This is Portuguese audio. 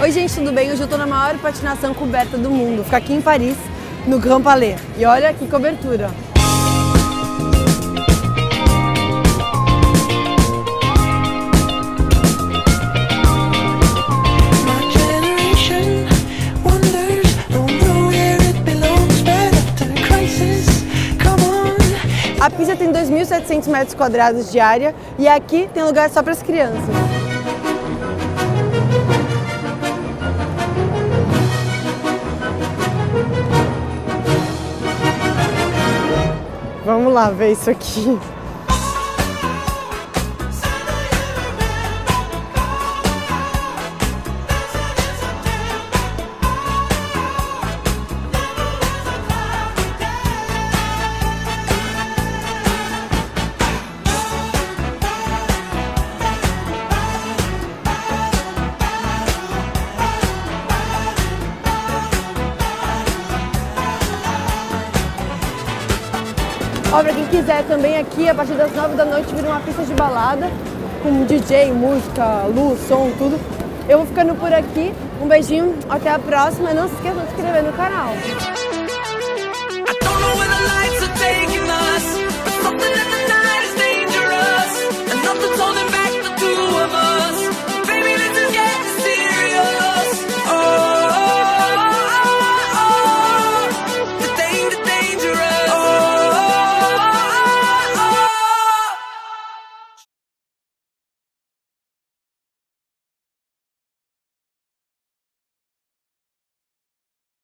Oi gente, tudo bem? Hoje eu tô na maior patinação coberta do mundo. Fica aqui em Paris, no Grand Palais. E olha que cobertura. A pista tem 2.700 metros quadrados de área e aqui tem lugar só para as crianças. Vamos lá ver isso aqui. Ó, pra quem quiser também aqui, a partir das 9 da noite vira uma pista de balada com DJ, música, luz, som, tudo. Eu vou ficando por aqui. Um beijinho, até a próxima. Não se esqueça de se inscrever no canal.